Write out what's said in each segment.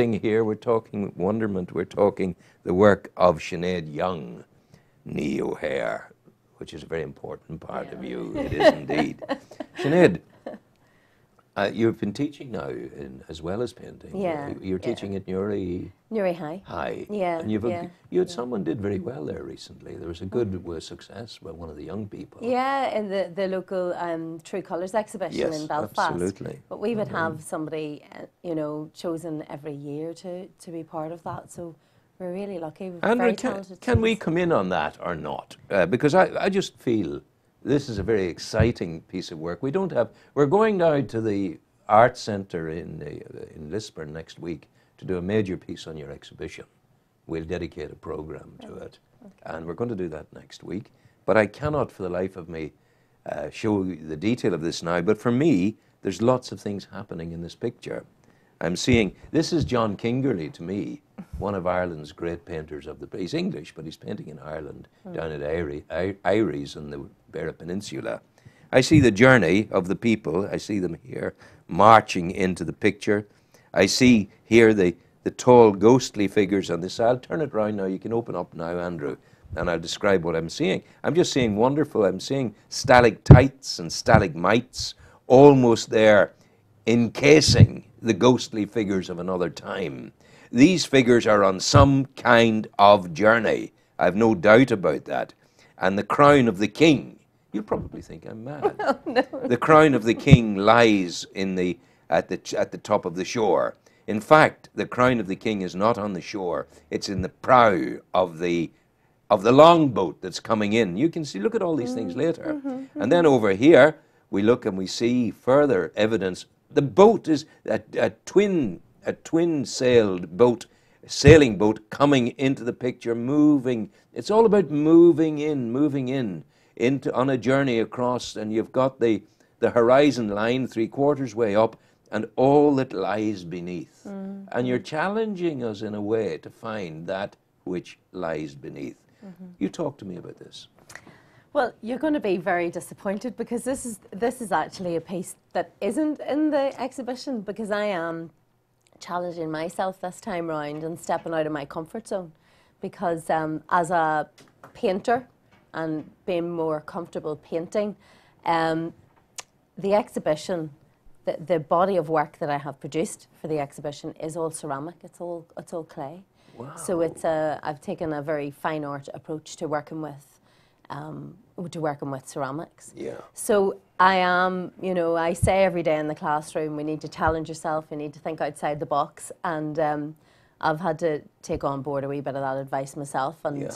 interesting here. We're talking wonderment. We're talking the work of Sinead Young, Nee O'Hare, which is a very important part yeah. of you. It is indeed. Sinead, uh, you've been teaching now in, as well as painting. Yeah. You're teaching yeah. at Newry. Newry High. High. Yeah. And you've yeah. you had someone did very well there recently. There was a good uh, success by one of the young people. Yeah, in the the local um, True Colours exhibition yes, in Belfast. absolutely. But we would mm-hmm. have somebody, uh, you know, chosen every year to to be part of that. So. We're really lucky. We're Andrew, can, can we come in on that or not? Uh, because I, I just feel this is a very exciting piece of work. We don't have. We're going now to the art centre in, uh, in Lisburn next week to do a major piece on your exhibition. We'll dedicate a programme to it. Okay. And we're going to do that next week. But I cannot for the life of me uh, show you the detail of this now. But for me, there's lots of things happening in this picture. I'm seeing, this is John Kingerlee to me, one of Ireland's great painters of the, he's English, but he's painting in Ireland, mm. down at Iries in the Beara Peninsula. I see the journey of the people. I see them here marching into the picture. I see here the, the tall, ghostly figures on this. I'll turn it round now. You can open up now, Andrew, and I'll describe what I'm seeing. I'm just seeing wonderful. I'm seeing stalactites and stalagmites almost there encasing the ghostly figures of another time. These figures are on some kind of journey. I've no doubt about that. And the crown of the king You'll probably think I'm mad. Oh, no. The crown of the king lies in the, at, the, at the top of the shore. In fact, the crown of the king is not on the shore, it's in the prow of the, of the longboat that's coming in. You can see, look at all these things mm-hmm, later. Mm-hmm, mm-hmm. And then over here, we look and we see further evidence. The boat is a, a twin, a twin sailed boat sailing boat coming into the picture, moving. It's all about moving in, moving in into on a journey across, and you've got the, the horizon line three quarters way up and all that lies beneath. Mm-hmm. And you're challenging us in a way to find that which lies beneath. Mm-hmm. You talk to me about this. Well, you're going to be very disappointed because this is this is actually a piece that isn't in the exhibition because I am challenging myself this time round and stepping out of my comfort zone because um, as a painter and being more comfortable painting. Um, the exhibition, the, the body of work that I have produced for the exhibition is all ceramic. It's all it's all clay. Wow. So it's a I've taken a very fine art approach to working with um, to working with ceramics. Yeah. So I am, you know, I say every day in the classroom, we need to challenge yourself. We need to think outside the box, and um, I've had to take on board a wee bit of that advice myself. And yeah.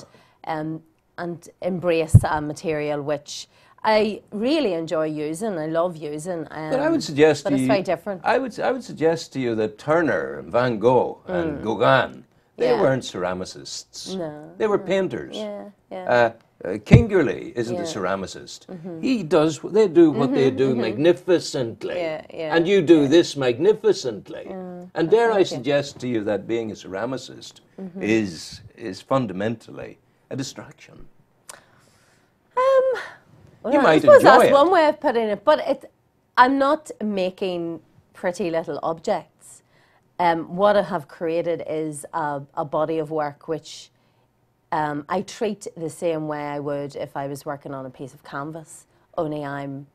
um, and embrace a material which I really enjoy using. I love using. Um, but I would suggest but to it's you, very different. I would I would suggest to you that Turner, and Van Gogh, mm. and Gauguin, they yeah. weren't ceramicists. No, they were no. painters. Yeah, yeah. Uh, uh, Kingerlee isn't Yeah. a ceramicist. Mm-hmm. He does. They do what they do magnificently, Yeah, yeah, and you do this magnificently. and dare I you. suggest to you that being a ceramicist Mm-hmm. is is fundamentally a distraction. Um, well, might I suppose enjoy that's it. one way of putting it, but it, I'm not making pretty little objects. Um, what I have created is a, a body of work which um, I treat the same way I would if I was working on a piece of canvas. Only I'm,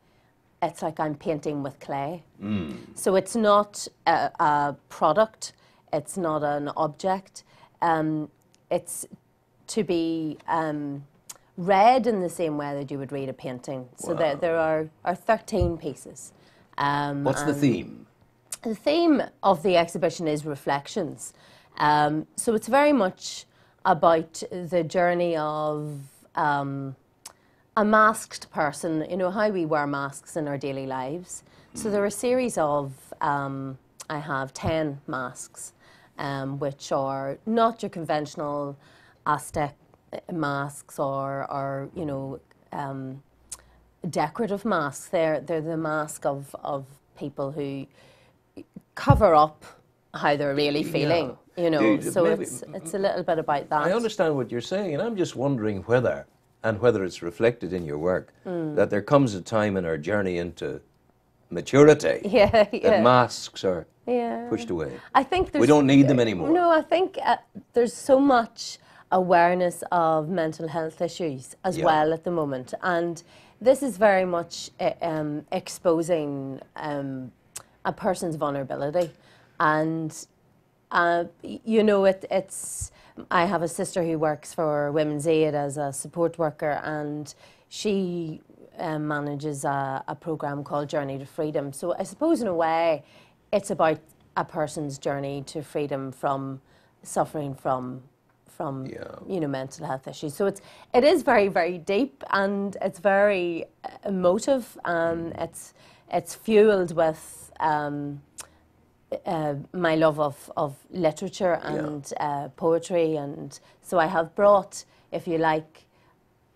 it's like I'm painting with clay. So it's not a, a product. It's not an object. Um, it's to be um, read in the same way that you would read a painting. So there, there are, are 13 pieces. Um, What's the theme? The theme of the exhibition is reflections. Um, so it's very much about the journey of um, a masked person, you know, how we wear masks in our daily lives. So there are a series of, um, I have 10 masks, um, which are not your conventional Aztec masks or, or you know, um, decorative masks. They're, they're the mask of, of people who cover up how they're really feeling, you know. Dude, so maybe- it's, it's a little bit about that. I understand what you're saying, and I'm just wondering whether, and whether it's reflected in your work, Hmm. that there comes a time in our journey into maturity Yeah, that masks are Yeah. pushed away. I think We don't need them anymore. No, I think uh, there's so much awareness of mental health issues as Yeah. well at the moment, and this is very much uh, um, exposing um, a person's vulnerability, and uh, you know it, it's. I have a sister who works for Women's Aid as a support worker, and she um, manages a, a program called Journey to Freedom. So I suppose in a way, it's about a person's journey to freedom from suffering from from Yeah. you know mental health issues. So it's it is very very deep and it's very uh, emotive. Um, it's it's fueled with. Um, uh, my love of, of literature and uh, poetry, and so I have brought, if you like,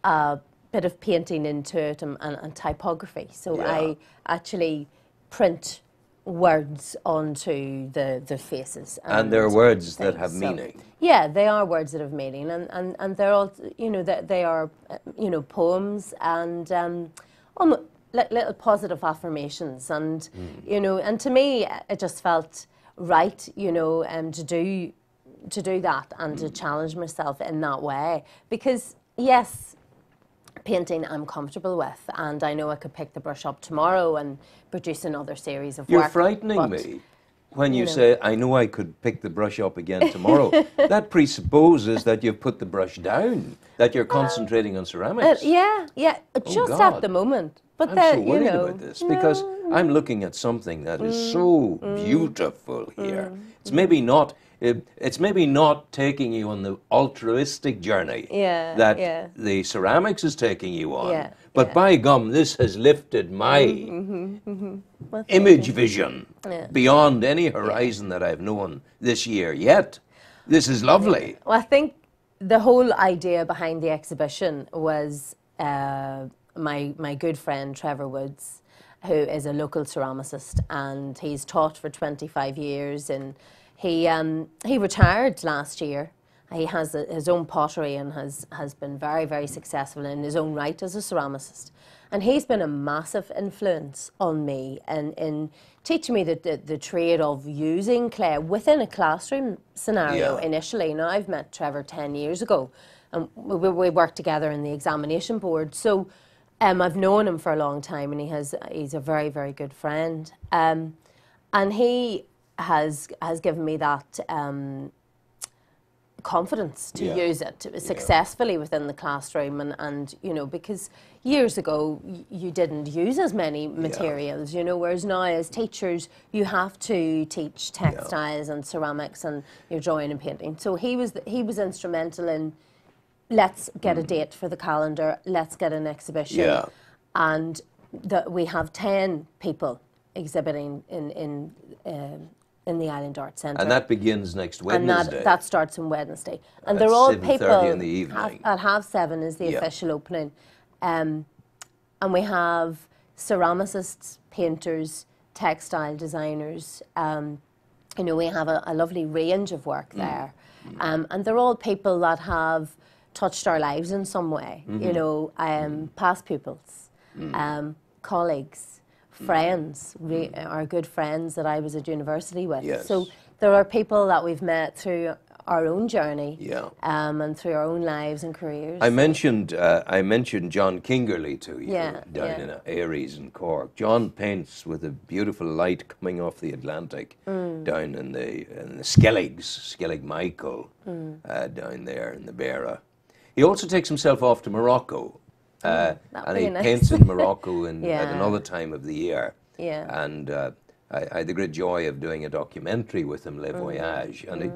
a bit of painting into it and, and, and typography. So Yeah. I actually print words onto the, the faces. And they're words that things. have So, meaning. yeah, they are words that have meaning, and, and, and they're all, you know, they, they are, uh, you know, poems and um, almo- little positive affirmations, and Mm. you know, and to me, it just felt right, you know, um, to do to do that and Mm. to challenge myself in that way, because yes, painting I'm comfortable with, and I know I could pick the brush up tomorrow and produce another series of You're work. frightening me when you, you know. say, I know I could pick the brush up again tomorrow. that presupposes that you've put the brush down, that you're concentrating on Uh, ceramics. yeah, yeah, just Oh, God. at the moment. But I'm then, so worried you know, about this because no, I'm looking at something that is Mm. so beautiful here. It's maybe not. It, it's maybe not taking you on the altruistic journey Yeah, that yeah. the ceramics is taking you on. Yeah, but by gum, this has lifted my mm-hmm, mm-hmm, mm-hmm. well, image vision beyond any horizon that I've known this year yet. This is lovely. Well, I think the whole idea behind the exhibition was uh, my my good friend Trevor Woods, who is a local ceramicist, and he's taught for 25 years, and he um, he retired last year. He has a, his own pottery and has has been very very successful in his own right as a ceramicist. And he's been a massive influence on me in, in teaching me the, the, the trade of using clay within a classroom scenario Yeah. initially. Now, I've met Trevor 10 years ago, and we, we worked together in the examination board. So um, I've known him for a long time, and he has, he's a very, very good friend. Um, and he has, has given me that um, confidence to Yeah. use it successfully within the classroom and, and you know because years ago y- you didn't use as many materials you know whereas now as teachers you have to teach textiles and ceramics and your drawing and painting. So he was he was instrumental in let's get a date for the calendar let's get an exhibition. Yeah. and that we have 10 people exhibiting in in um, in the Island Arts Centre And that begins next and Wednesday. that, that starts on Wednesday. And At they're all 7:30 people in the half- evening. at half seven is the Yeah. official opening, um, and we have ceramicists, painters, textile designers. Um, you know, we have a, a lovely range of work Mm. there, um, and they're all people that have touched our lives in some way. Mm-hmm. You know, um, past pupils, Mm. um, colleagues, friends, we our good friends that I was at university with. Yes. So there are people that we've met through our own journey Yeah. um, and through our own lives and careers. I mentioned uh, I mentioned John Kingerlee to you Yeah, down yeah. in uh, Aries in Cork. John paints with a beautiful light coming off the Atlantic Mm. down in the in the Skelligs, Skellig Michael, Mm. uh, down there in the Beara. He also takes himself off to Morocco, uh, and be he nice. paints in Morocco in, at another time of the year. Yeah. And uh, I, I had the great joy of doing a documentary with him, Le Mm. Voyage, and he,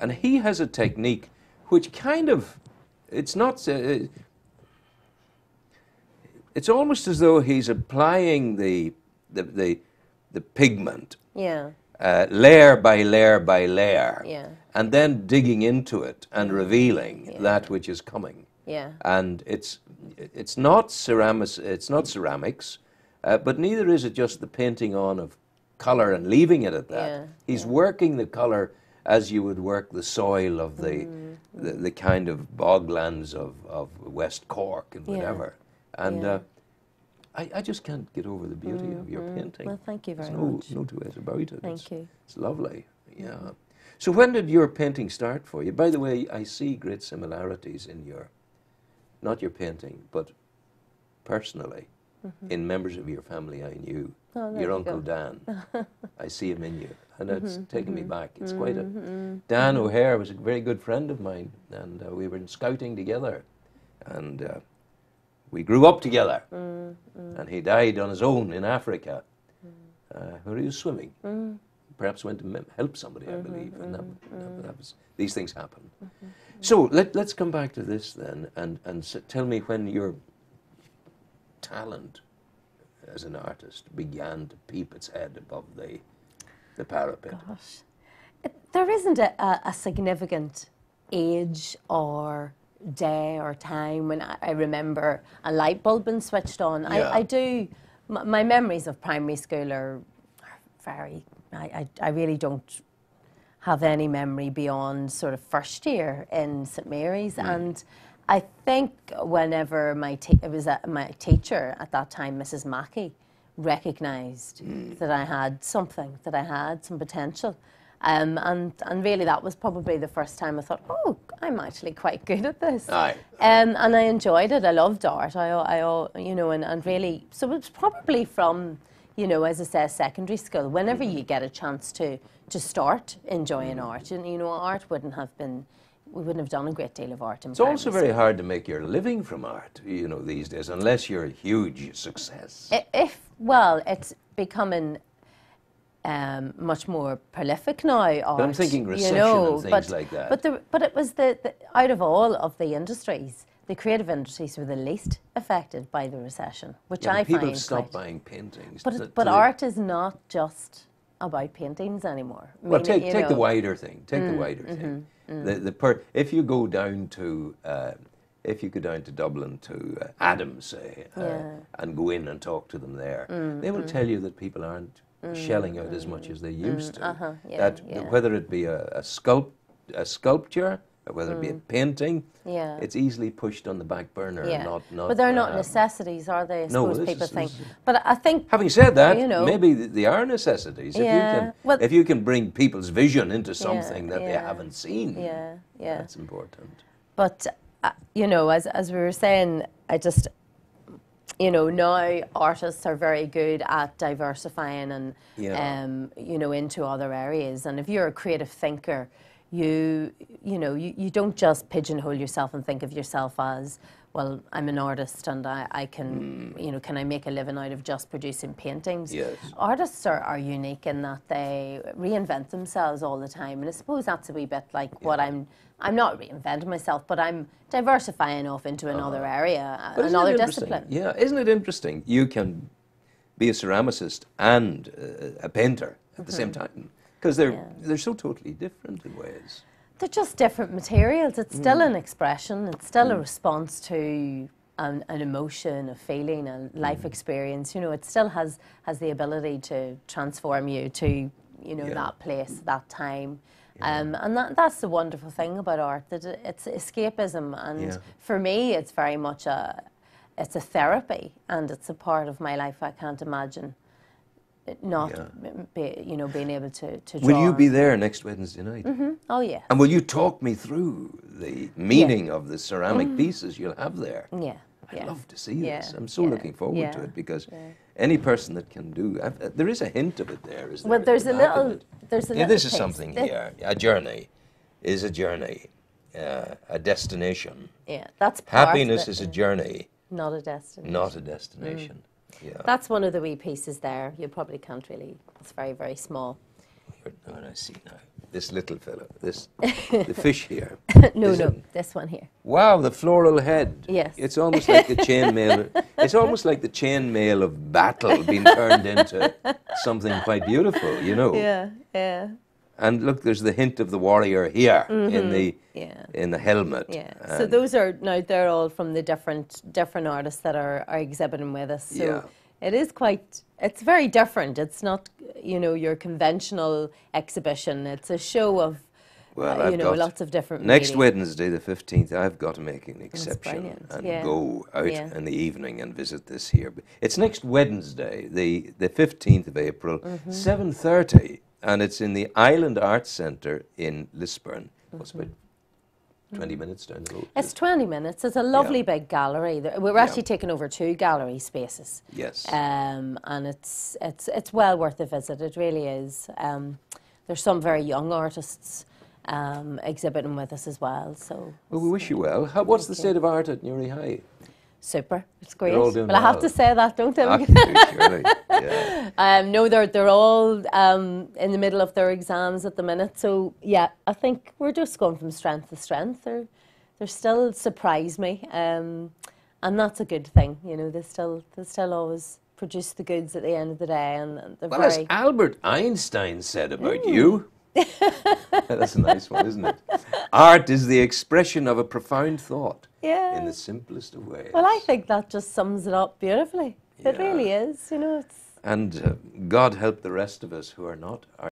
and he has a technique which kind of, it's not. Uh, it's almost as though he's applying the the the, the pigment yeah, uh, layer by layer by layer, Yeah. and then digging into it and revealing that which is coming. Yeah, And it's it's not ceramics. It's not ceramics, uh, but neither is it just the painting on of color and leaving it at that. Yeah, He's working the color as you would work the soil of the Mm-hmm. the, the kind of boglands of, of West Cork and Yeah. whatever. And Yeah. uh, I, I just can't get over the beauty of your painting. Well, thank you very There's no, much. no two ways about it. Thank it's, you. It's lovely. Yeah. So when did your painting start for you? By the way, I see great similarities in your, not your painting, but personally, in members of your family I knew. Mm-hmm. Oh, your you uncle go. Dan, I see him in you, and it's Mm-hmm, taken me back. It's quite a. Dan O'Hare was a very good friend of mine, and uh, we were in scouting together, and uh, we grew up together. Mm-hmm. And he died on his own in Africa, Mm. uh, where he was swimming. Perhaps went to help somebody, I mm-hmm, believe, and that, mm-hmm, that, mm-hmm. that was these things happen. So let, let's come back to this then, and and s- tell me when your talent as an artist began to peep its head above the the parapet. Gosh. It, there isn't a, a, a significant age or day or time when I, I remember a light bulb being switched on. Yeah. I, I do, my, my memories of primary school are, are very, I, I, I really don't have any memory beyond sort of first year in St Mary's, and I think whenever my it was uh, my teacher at that time, Mrs. Mackey, recognised that I had something, that I had some potential. Um, and, and really, that was probably the first time I thought, oh, I'm actually quite good at this. Aye. Um, and I enjoyed it. I loved art. I, I, you know, and, and really, so it's probably from, you know, as I say, secondary school. Whenever you get a chance to to start enjoying art, and you know, art wouldn't have been, we wouldn't have done a great deal of art in It's also very hard to make your living from art, you know, these days, unless you're a huge success. If well, it's becoming um, much more prolific now. Art, I'm thinking you recession know, and things but, like that. But the, but it was the, the out of all of the industries, the creative industries were the least affected by the recession, which Yeah, I people find have stopped quite- buying paintings. But to- but to the- art is not just about paintings anymore. I Well, take, take the know, Mm, wider thing. Take the wider thing. The, the per, if you go down to uh, if you go down to Dublin to uh, Adams, say, uh, Yeah. Mm, and go in and talk to them there, they will tell you that people aren't shelling out as much as they used to. uh-huh, yeah, that yeah. whether it be a, a sculpt a sculpture, whether it be a painting, Mm. Yeah. it's easily pushed on the back burner. Yeah, Not, not but they're not um, necessities, are they? I no, suppose this people is- think. is- But I think Having said that, You know. maybe th- they are necessities. If Yeah, you can, well- if you can bring people's vision into something that they haven't seen, Yeah, yeah. that's important. But uh, you know, as as we were saying, I just you know now artists are very good at diversifying and Yeah. um, you know into other areas. And if you're a creative thinker, you you know you, you don't just pigeonhole yourself and think of yourself as well. I'm an artist and I, I can you know can I make a living out of just producing paintings? Yes. Artists are, are unique in that they reinvent themselves all the time, and I suppose that's a wee bit like what I'm. I'm not reinventing myself, but I'm diversifying off into another area, uh, But isn't another discipline. Yeah, isn't it interesting? You can be a ceramicist and uh, a painter at the same time because they're. Yeah. they're so totally different in ways. They're just different materials. It's still Mm. an expression. It's still a response to an, an emotion, a feeling, a life Mm. experience. You know, it still has has the ability to transform you to you know Yeah. that place, that time. Um, and that, that's the wonderful thing about art that it's escapism, and Yeah. for me, it's very much a it's a therapy, and it's a part of my life. I can't imagine not, Yeah. be, you know, being able to to. Will you be there next Wednesday night? Oh yeah, And will you talk me through the meaning of the ceramic pieces you'll have there? yeah, I'd yeah. love to see Yeah, this. I'm so yeah, looking forward to it because yeah. any person that can do, I've- uh, there is a hint of it there. Is there, Well, there's the a little. There's a Yeah, little this is something Thi- here. A journey is a journey, uh, a destination. Yeah, that's part of Happiness is a journey, not a destination. not a destination. Yeah. That's one of the wee pieces there. You probably can't really. It's very very small. Oh, I see now. This little fellow, this the fish here. no, no, it- this one here. Wow, the floral head. Yes. It's almost like the chainmail. It's almost like the chainmail of battle being turned into something quite beautiful, you know. Yeah, yeah, And look, there's the hint of the warrior here in the yeah. in the helmet. Yeah. So those are now they're all from the different different artists that are, are exhibiting with us. So Yeah. it is quite it's very different. It's not you know your conventional exhibition. It's a show of Well, uh, I've you know, got lots of different. Next media. Wednesday, the 15th, I've got to make an exception and yeah. go out Yeah. in the evening and visit this here. It's next Wednesday, the, the 15th of April, Mm-hmm. 7.30, and it's in the Island Arts Centre in Lisburn. What's about 20 minutes down the road? It's 20 minutes. It's a lovely big gallery. We're actually taking over two gallery spaces. yes. Um, and it's, it's, it's well worth a visit, it really is. Um, there's some very young artists um, exhibiting with us as well, so well, we wish you well. How, what's the you. state of art at Newry High? Super. It's great. doing but I have to say that, don't I? you do, surely. Yeah. Um, no, they're they're all um, in the middle of their exams at the minute. So yeah, I think we're just going from strength to strength. They're they're still surprise me, um, and that's a good thing. You know, they still they still always produce the goods at the end of the day, and they're Well, as Albert Einstein said about you, that's a nice one, isn't it? Art is the expression of a profound thought yeah. in the simplest of ways. well, I think that just sums it up beautifully. It really is. You know, it's And uh, God help the rest of us who are not